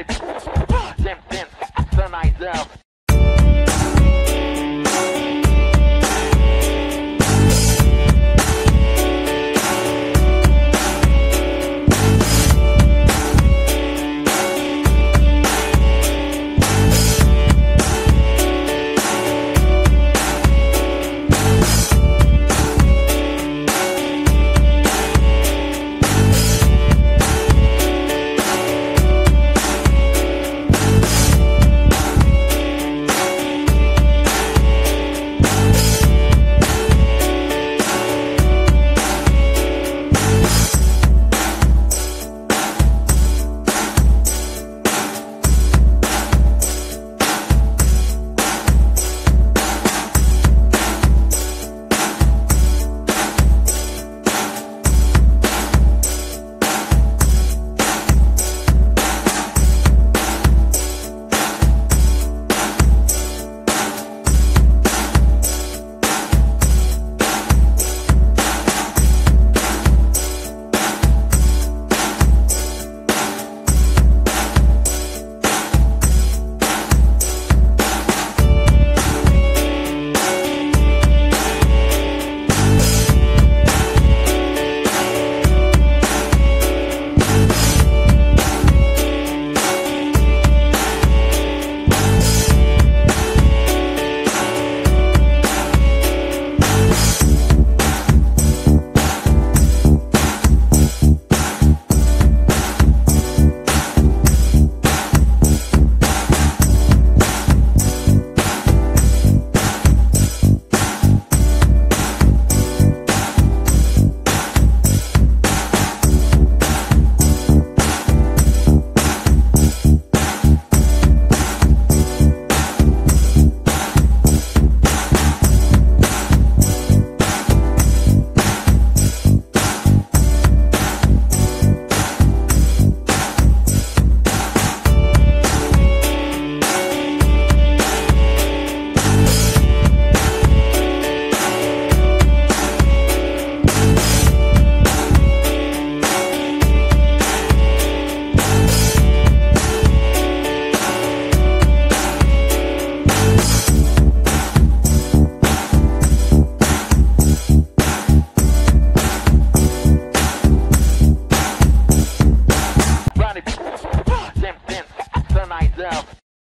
if you